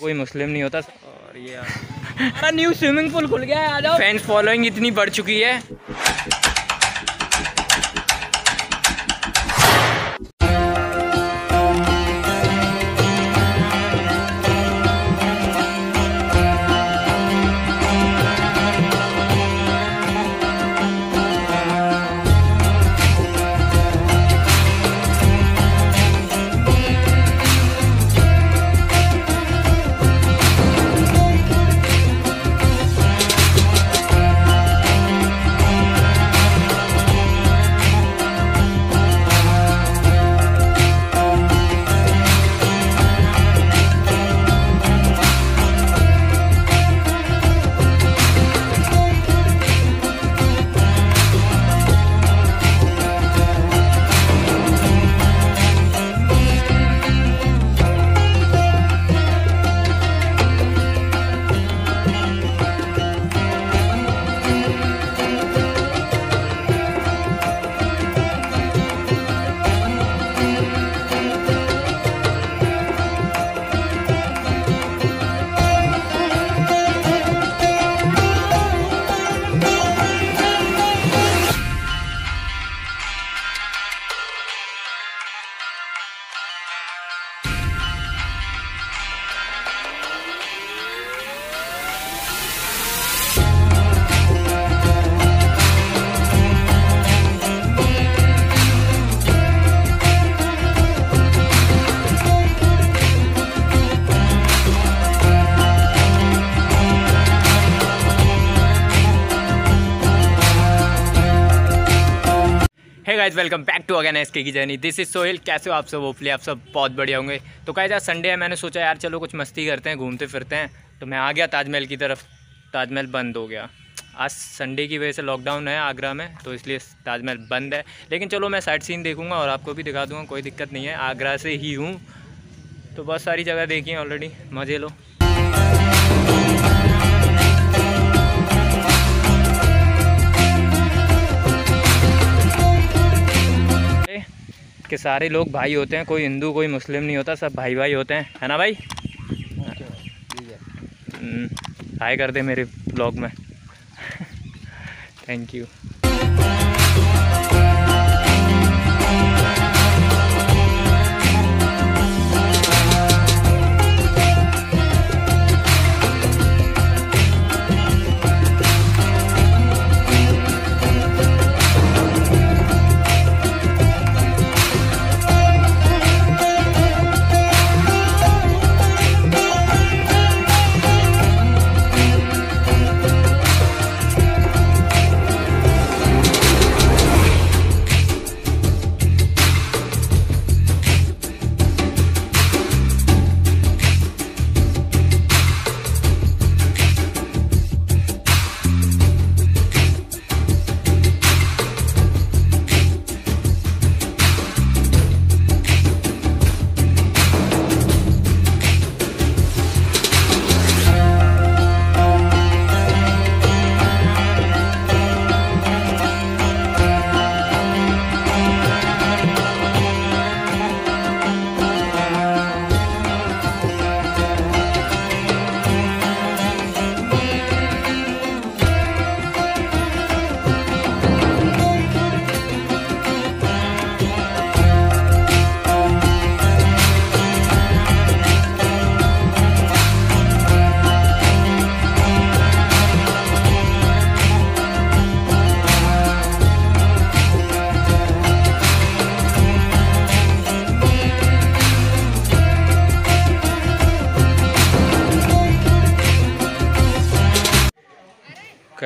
कोई मुस्लिम नहीं होता। और ये हमारा न्यू स्विमिंग पूल खुल गया है आ जाओ। फैंस फॉलोइंग इतनी बढ़ चुकी है। Hey guys welcome back to again S K journey this is Sohail कैसे हो आप सब? होपली आप सब बहुत बढ़िया होंगे। तो कहा आज संडे है। मैंने सोचा, यार चलो कुछ मस्ती करते हैं, घूमते फिरते हैं। तो मैं आ गया ताजमहल की तरफ़। ताजमहल बंद हो गया। आज संडे की वजह से लॉकडाउन है आगरा में तो इसलिए ताजमहल बंद है। लेकिन चलो मैं साइड सीन देखूँगा और आपको भी दिखा दूँगा, कोई दिक्कत नहीं है। आगरा से ही हूँ। तो बहुत सारी जगह देखी हैं ऑलरेडी मज़े लो। कि सारे लोग भाई होते हैं कोई हिंदू कोई मुस्लिम नहीं होता सब भाई भाई होते हैं। है ना भाई? हम्म, हाय कर दे मेरे ब्लॉग में। थैंक यू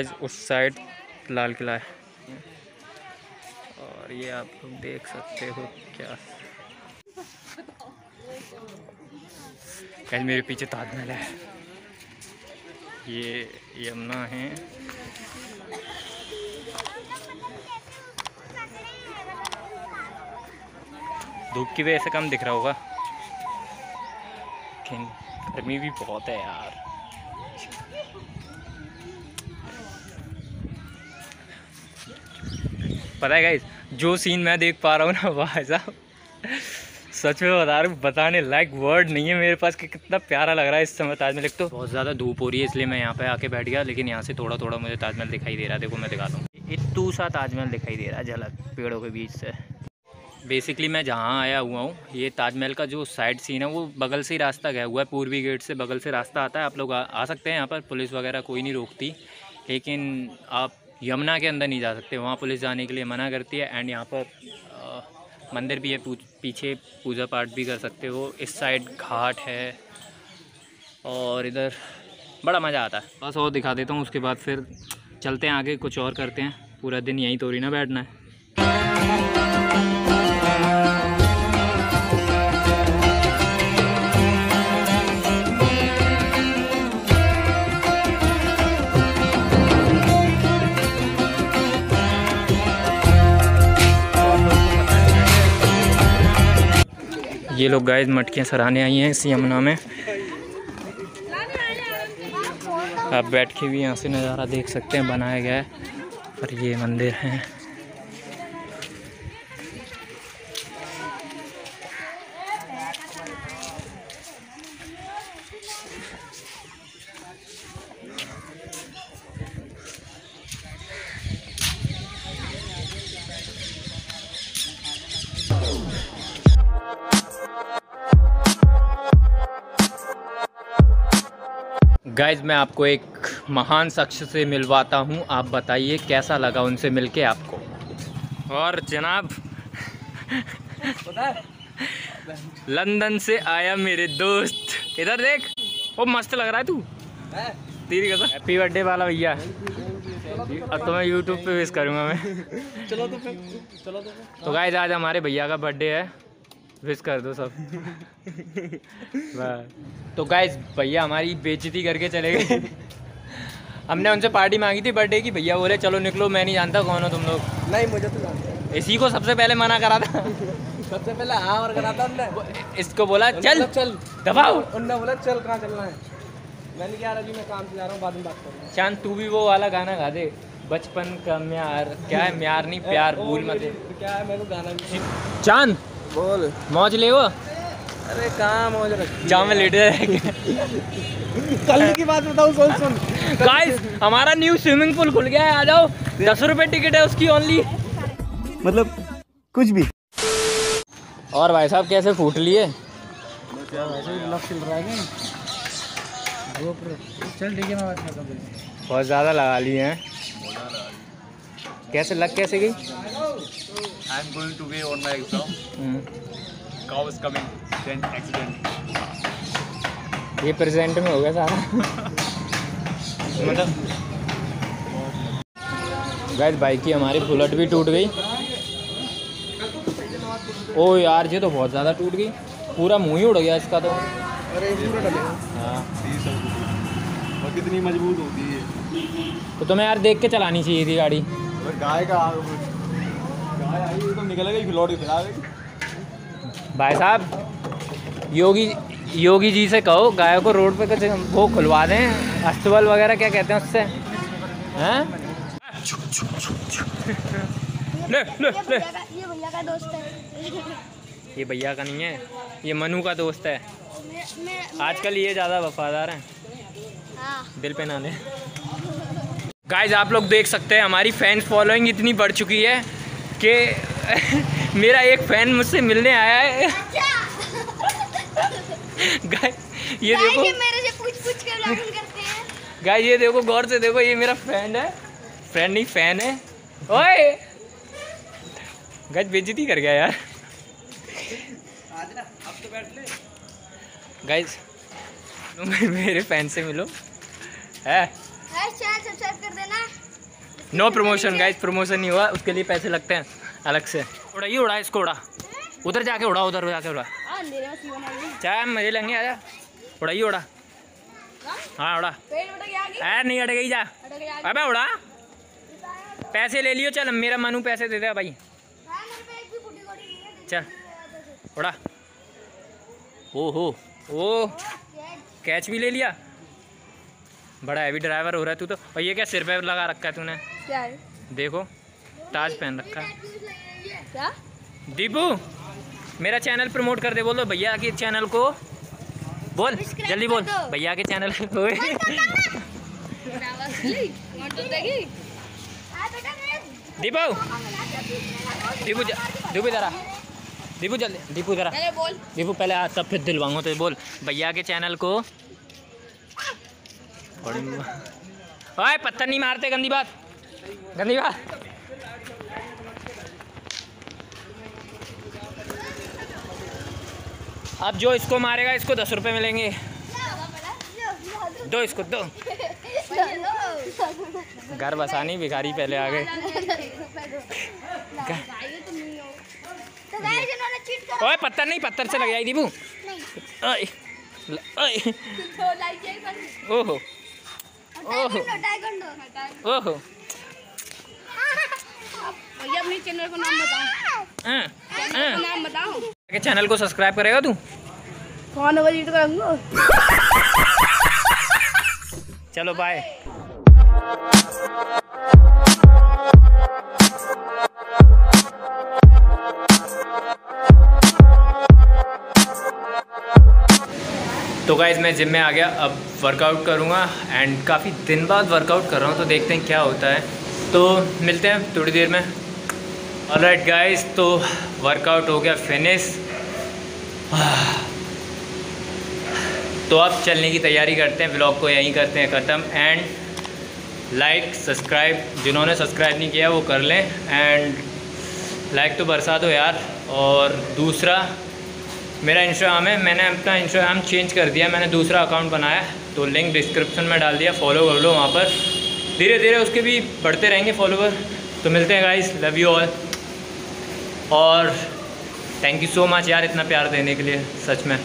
गैज उस साइड लाल किला है। और ये आप लोग देख सकते हो क्या। गैज मेरे पीछे ताजमहल है। ये यमुना है। धूप की वजह से कम दिख रहा होगा। गर्मी भी बहुत है यार। पता है गाइस जो सीन मैं देख पा रहा हूँ ना, भाई साहब, सच में बता रहा हूँ, बताने लायक वर्ड नहीं है मेरे पास, कि कितना प्यारा लग रहा है इस समय ताजमहल एक तो। बहुत ज़्यादा धूप हो रही है, इसलिए मैं यहाँ पे आके बैठ गया, लेकिन यहाँ से थोड़ा थोड़ा मुझे ताजमहल दिखाई दे रहा है, देखो मैं दिखाता हूँ इतू सा ताजमहल दिखाई दे रहा है, झलक, पेड़ों के बीच से। बेसिकली मैं जहाँ आया हुआ हूँ, ये ताजमहल का जो साइड सीन है, वो बगल से ही रास्ता गया हुआ है, पूर्वी गेट से बगल से रास्ता आता है, आप लोग आ सकते हैं यहाँ पर, पुलिस वगैरह कोई नहीं रोकती, लेकिन आप यमुना के अंदर नहीं जा सकते वहाँ पुलिस जाने के लिए मना करती है एंड यहाँ पर आ, मंदिर भी है पीछे पूजा पाठ भी कर सकते हो इस साइड घाट है और इधर बड़ा मज़ा आता है। बस और दिखा देता हूँ उसके बाद फिर चलते हैं आगे कुछ और करते हैं पूरा दिन यहीं तो ना बैठना है। ये लोग गाय मटकियाँ सराहने आई हैं इसी यमुना में। आप बैठ के भी यहाँ से नज़ारा देख सकते हैं, बनाया गया है और ये मंदिर है। गाइज़ मैं आपको एक महान शख्स से मिलवाता हूँ। आप बताइए कैसा लगा उनसे मिलके आपको? और जनाब लंदन से आया मेरे दोस्त। इधर देख वो मस्त लग रहा है तू। तेरी कसम। हैप्पी बर्थडे वाला भैया। अब तो मैं यूट्यूब पे विश करूँगा मैं। चलो तो फिर चलो तो तो गाइज़ आज हमारे भैया का बर्थडे है। विश कर दो सब। तो गाइज़ भैया हमारी बेइज्जती करके चले गए। हमने उनसे पार्टी मांगी थी बर्थडे की भैया बोले चलो निकलो मैं नहीं जानता कौन हो तुम लोग। नहीं मुझे तो जानते इसी को सबसे पहले मना करा था। सबसे पहले हाँ और करा था उनने। इसको बोला चल चल। दबाओ। उनने बोला चल कहाँ चलना है? मैंने क्या अभी मैं काम से जा रहा हूँ बाद में बात करूँगा। चाँद तू भी वो वाला गाना गा दे। बचपन का म्यार क्या है? म्यार नहीं प्यार भूल मत क्या है? मेरे गाना चाँद बोल। मौज ले वो। अरे कहाँ मौज रखी जहाँ में लेटे कल की बात बताऊँ सुन सुन। गाइस हमारा न्यू स्विमिंग पूल खुल गया है आ जाओ। दस रुपए टिकट है उसकी ओनली मतलब कुछ भी। और भाई साहब कैसे फूट लिए? बहुत ज़्यादा लगा लिए हैं। कैसे लग कैसे गई? I'm going to be on my exam. Cow is coming. Then accident. ये प्रेजेंट में हो गया सारा। मतलब गैस बाइक की हमारी बुलेट भी टूट गई। ओ यार ये तो बहुत ज़्यादा टूट गई। पूरा मुँह ही उड़ गया इसका तो। अरे पूरा हाँ। कितनी मज़बूत होती है तो तुम्हें यार देख के चलानी चाहिए थी गाड़ी। और गाय का गाय आई तो निकल गई लौट के खिला भाई साहब योगी योगी जी से कहो गाय को रोड पे कुछ वो खुलवा दें। अस्तबल वगैरह क्या कहते हैं उससे? हैं? ले ले ये ले। भैया का ये भैया का दोस्त है। ये भैया का नहीं है ये मनु का दोस्त है। मैं मैं आजकल ये ज़्यादा वफादार हैं। हाँ। दिल पे ना ले। गाइज़ आप लोग देख सकते हैं हमारी फैंस फॉलोइंग इतनी बढ़ चुकी है कि मेरा एक फ़ैन मुझसे मिलने आया है। गाइस ये देखो। मेरे से पूछ पूछ करते हैं। गाइस ये देखो गौर से देखो ये मेरा फ्रेंड है। फ्रेंड नहीं फ़ैन है। ओए! गाइस बेइज्जती कर गया यार। गाइस मेरे फ़ैन से मिलो। है। कर देना। नो प्रमोशन गाइस प्रमोशन नहीं हुआ उसके लिए पैसे लगते हैं अलग से। उड़ाइए उड़ा इसको उड़ा। उधर जाके उड़ा उधर जाके उड़ा। हाँ चाहे मज़े लेंगे आजा उड़ाइए उड़ा हाँ उड़ा। पेड़ उठ अरे नहीं अट गई जा। अटक अबे उड़ा। पैसे ले लियो चल मेरा मनु पैसे दे दे भाई। हाँ है चल। उड़ा। ओ। हो ओ कैच भी ले लिया। बड़ा हैवी ड्राइवर हो रहा है तू तो। और ये क्या सिर पे लगा रखा है तूने? क्या है? देखो ताज पहन रखा है। क्या? दीपू मेरा चैनल प्रमोट कर दे बोलो भैया के चैनल को। बोल जल्दी बोल। भैया के चैनल को आ दीपू दीपू दीपू जरा दीपू जल्दी दीपू जरा दीपू पहले आज तब फिर दिलवाऊँगा तो बोल। भैया के चैनल को बड़ी ओए पत्थर नहीं मारते गंदी बात। गंदी बात। अब जो इसको मारेगा इसको दस रुपए मिलेंगे। दो इसको दो। घर बसानी भिखारी पहले आ गए। ओए पत्थर नहीं पत्थर से लग जाएगी दीपू। तो ओहो। ओहो। ओहो। भैया अपने चैनल को नाम बताओ। हाँ, चैनल हाँ। नाम बताओ। चैनल को सब्सक्राइब करेगा तू? कौन वजीट तो करूँगा चलो बाय तो गाइज़ मैं जिम में आ गया, अब वर्कआउट करूँगा एंड काफ़ी दिन बाद वर्कआउट कर रहा हूँ तो देखते हैं क्या होता है। तो मिलते हैं थोड़ी देर में। और राइट गाइज़ तो वर्कआउट हो गया फिनिश तो अब चलने की तैयारी करते हैं ब्लॉग को यहीं करते हैं ख़त्म। एंड लाइक सब्सक्राइब जिन्होंने सब्सक्राइब नहीं किया, वो कर लें। एंड लाइक तो बरसा दो यार, और दूसरा मेरा इंस्टाग्राम है, मैंने अपना इंस्टाग्राम चेंज कर दिया, मैंने दूसरा अकाउंट बनाया तो लिंक डिस्क्रिप्शन में डाल दिया फॉलो कर लो वहाँ पर। धीरे धीरे उसके भी बढ़ते रहेंगे फॉलोवर तो मिलते हैं गाइस लव यू ऑल और थैंक यू सो मच यार इतना प्यार देने के लिए, सच में।